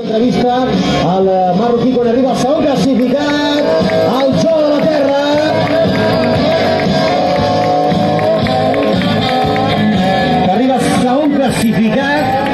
Entrevista al eh, marroquí quan arriba el segon classificat, el joc de la Terra. Que arriba segon classificat,